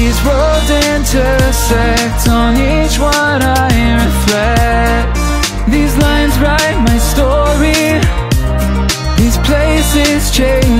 These roads intersect On each one I reflect. These lines write my story. These places change.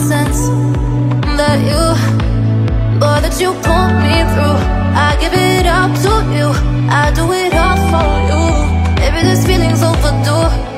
Nonsense that you, boy, that you put me through. I give it up to you. I do it all for you. Maybe this feeling's overdue.